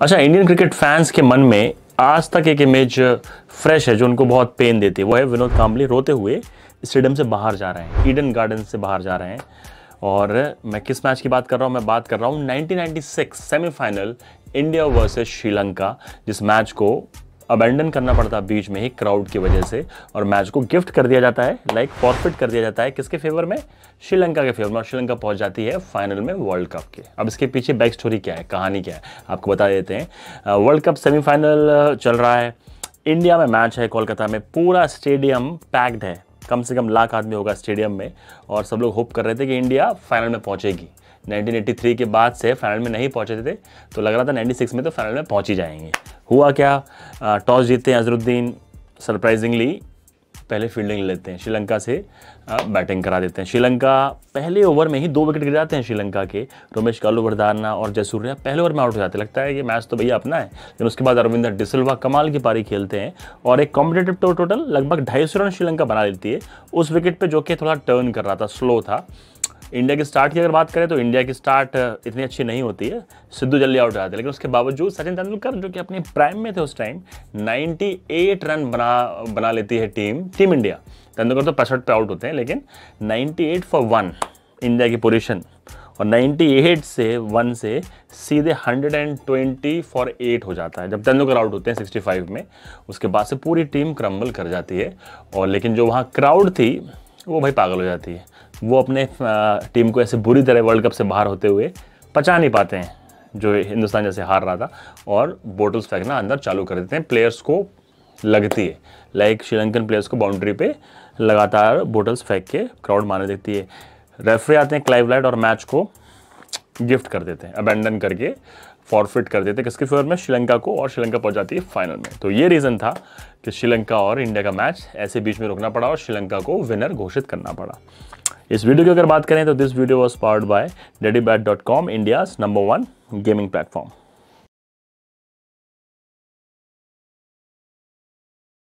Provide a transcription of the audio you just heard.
अच्छा Indian cricket fans के मन में आज तक एक इमेज फ्रेश है जो उनको बहुत पेन देती है। वो है विनोद काम्बली रोते हुए स्टेडियम से बाहर जा रहे हैं ईडन गार्डन से बाहर जा रहे हैं। और मैं किस मैच की बात कर रहा हूँ? मैं बात कर रहा हूँ 1996 सेमीफाइनल इंडिया वर्सेस श्रीलंका जिस मैच को अबेंडन करना पड़ता है बीच में ही क्राउड की वजह से। और मैच को गिफ्ट कर दिया जाता है लाइक फॉरफिट कर दिया जाता है। किसके फेवर में? श्रीलंका के फेवर में। और श्रीलंका पहुँच जाती है फाइनल में वर्ल्ड कप के। अब इसके पीछे बैक स्टोरी क्या है? कहानी क्या है? आपको बता देते हैं। वर्ल्ड कप सेमीफाइनल चल रहा है। इंडिया में मैच है कोलकाता में। पूरा स्टेडियम पैक्ड है। कम से कम लाख आदमी होगा स्टेडियम में। और सब लोग होप कर रहे थे कि इंडिया फाइनल में पहुंचेगी। 1983 के बाद से फाइनल में नहीं पहुँचे थे तो लग रहा था 96 में तो फाइनल में पहुँच ही जाएँगे। हुआ क्या? टॉस जीतते हैं अजरुद्दीन सरप्राइजिंगली पहले फील्डिंग लेते हैं, श्रीलंका से बैटिंग करा देते हैं। श्रीलंका पहले ओवर में ही दो विकेट गिर जाते हैं श्रीलंका के, रमेश कालू वर्धाना और जयसूर्या पहले ओवर में आउट हो जाते लगता है कि मैच तो भैया अपना है, लेकिन उसके बाद अरविंदर डिसल्वा कमाल की पारी खेलते हैं और एक कॉम्पिटेटिव टोटल लगभग ढाई सौ रन श्रीलंका बना लेती है। उस विकेट पर जो कि थोड़ा टर्न कर रहा था स्लो था इंडिया की स्टार्ट की अगर बात करें तो इंडिया की स्टार्ट इतनी अच्छी नहीं होती है। सिद्धू जल्दी आउट जाते हैं। लेकिन उसके बावजूद सचिन तेंदुलकर, जो कि अपने प्राइम में थे उस टाइम 98 रन बना बना लेती है टीम टीम इंडिया तेंदुलकर तो पैंसठ पे आउट होते हैं, लेकिन 98 फॉर वन इंडिया की पोजिशन और 98 से वन से सीधे 120 फॉर एट हो जाता है। जब तेंदुलकर आउट होते हैं 65 में, उसके बाद से पूरी टीम क्रम्बल कर जाती है। और लेकिन जो वहाँ क्राउड थी, वो भाई पागल हो जाती है। वो अपने टीम को ऐसे बुरी तरह वर्ल्ड कप से बाहर होते हुए पचा नहीं पाते हैं, जो हिंदुस्तान जैसे हार रहा था। और बोटल्स फेंकना अंदर चालू कर देते हैं प्लेयर्स को लगती है। लाइक श्रीलंकन प्लेयर्स को बाउंड्री पे लगातार बोटल्स फेंक के क्राउड मारने देती है। रेफरी आते हैं क्लाइव लाइट और मैच को गिफ्ट कर देते हैं अबेंडन करके फॉरफिट कर देते हैं। किसके फेवर में? श्रीलंका को और श्रीलंका पहुँच जाती है फाइनल में। तो ये रीज़न था कि श्रीलंका और इंडिया का मैच ऐसे बीच में रुकना पड़ा और श्रीलंका को विनर घोषित करना पड़ा। इस वीडियो की अगर बात करें तो this video was powered by Daddy Bet dot com India number one gaming platform